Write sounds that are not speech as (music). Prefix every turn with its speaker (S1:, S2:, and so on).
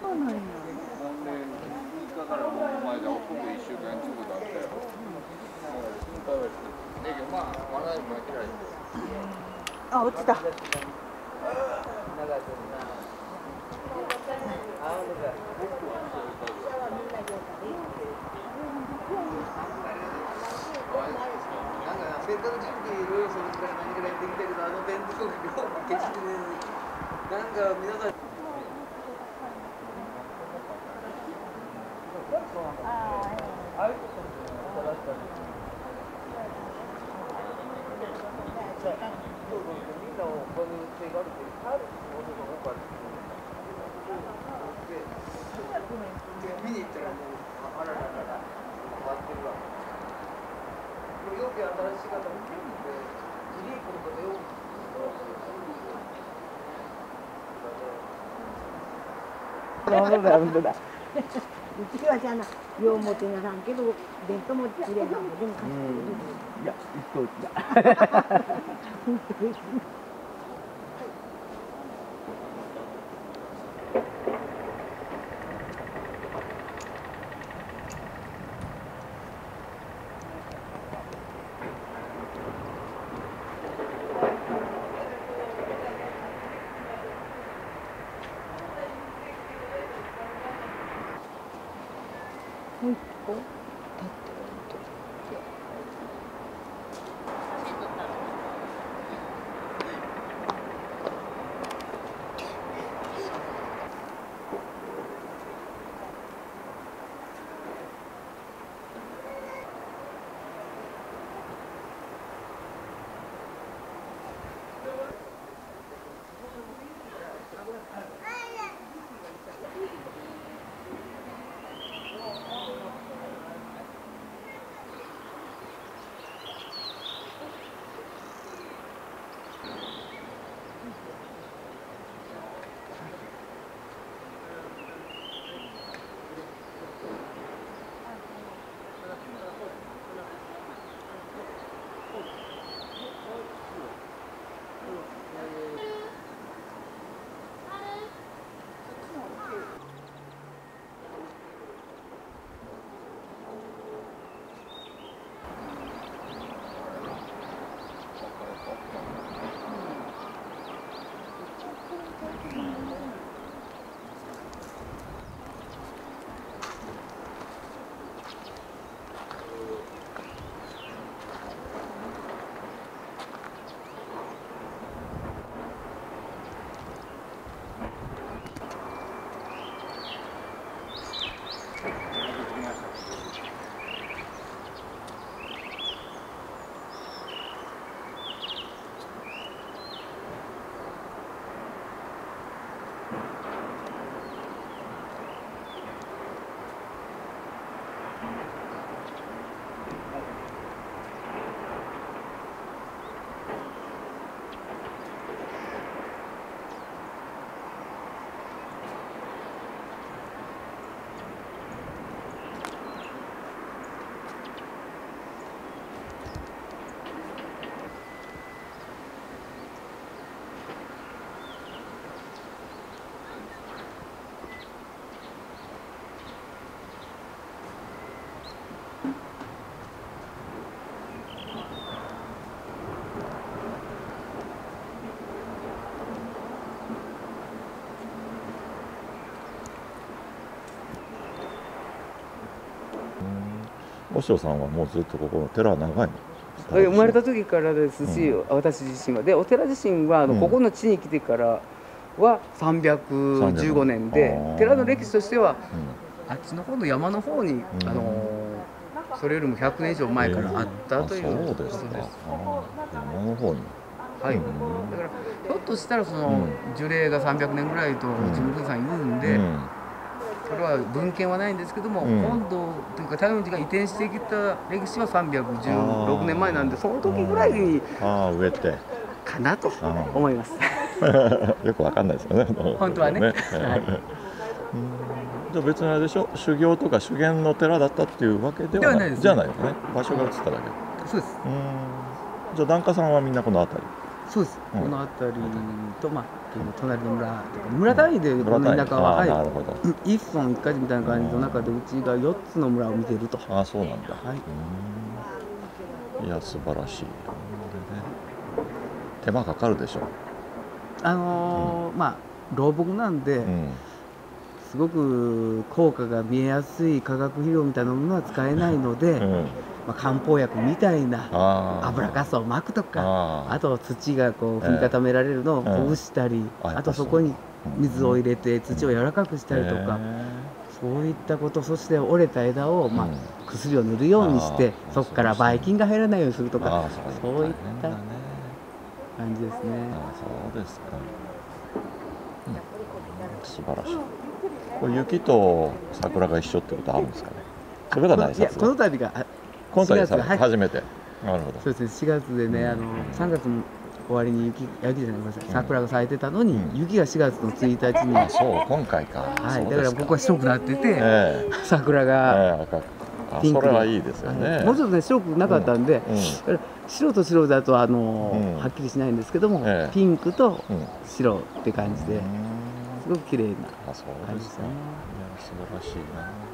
S1: そうなんや。
S2: なんでだからもうお前がほぼ一週間ちょっとだったよ。もう心配はして。だけどまあ。
S1: あ、落ちた。
S3: なんかせっかく準備ロイソンから何からやってきたけどあの弁当が量も決してねなんか皆さんみんなをここに手があるって帰ることが多かったで見に行ったらもうあらららら終わってるわこれよく新しい方も来るんでリリークのことよく
S1: 本当だ、本当だ。うちはじゃな、よう持ってならんけど、弁当もきれいなのでも貸して
S4: いや、一等だ。
S1: も
S5: 和尚さんはもうずっとここの寺は長い
S3: 生まれた時からですし、私自身は。でお寺自身はあの、
S5: うん。
S3: ここの地に来てからは315年で寺の歴史としてはあっちの方の山の方に、あのそれよりも100年以上前からあったという
S5: あ
S3: ことです
S5: そうです。か山の方に。
S3: はい、
S5: うん。
S3: だからひょっとしたらその、
S5: うん。
S3: 樹齢が300年ぐらいと地元さん言うんで、
S5: うん
S3: それは文献はないんですけども、
S5: うん。
S3: 本土というか太陽寺が移転してきた歴史は316年前なんでその時ぐらいに
S5: ああ植えて。
S3: かなと
S5: あ
S3: 思います。(laughs)
S5: よくわかんないですよね (laughs)
S3: 本当はね。はい。
S5: うん。じゃあ別にあれでしょ？修行とか修験の寺だったっていうわけではな
S3: い。いです
S5: じゃないよね。場所が移っただけ。
S3: そうです。
S5: うん。じゃあ檀家さんはみんなこの辺り？
S3: そうです。
S5: うん。
S3: この辺りとまあ隣の村とか村単位でこの田舎は、
S5: ああな
S3: は
S5: るほど。
S3: い、一村一家みたいな感じの中でうちが4つの村を見てると。
S5: ああそうなんだ、
S3: はい。
S5: うん。いや素晴らしい、ね、手間かかるでしょ。
S3: あのーまあ老木なんで、
S5: うん。
S3: すごく効果が見えやすい化学肥料みたいなものは使えないので、
S5: うん
S3: まあ、漢方薬みたいな油かすをまくとか
S5: あ
S3: あと土がこう踏み固められるのをほぐしたり、
S5: あやっぱ
S3: あとそこに水を入れて土を柔らかくしたりとか、
S5: へ
S3: そういったことそして折れた枝を、まあ
S5: うん。
S3: 薬を塗るようにしてそこからばい菌が入らないようにするとかそういった感じですね。
S5: そうですか、うん、素晴らしい。これ雪と桜が一緒ってことあるんですかね。それがない
S3: いやこの度があ4
S5: 今回さ
S3: 月はい。
S5: 初めて。なるほど。
S3: そうですね。4月でね、あの3月の終わりに雪雪じゃないごめんなさい。桜が咲いてたのに、
S5: うん。
S3: 雪が4月の1日に、
S5: あそう今回か、
S3: はい、だからここは白くなってて、
S5: ええ。
S3: 桜が、ピンクで
S5: それはいいですよね。
S3: もうちょっとね白くなかったんで、白と白だとあの、
S5: うん。
S3: はっきりしないんですけども、
S5: ええ。
S3: ピンクと
S5: うん。
S3: 白って感じで、
S5: うん。
S3: すごく綺麗な感じですすね。
S5: いや素晴らしいな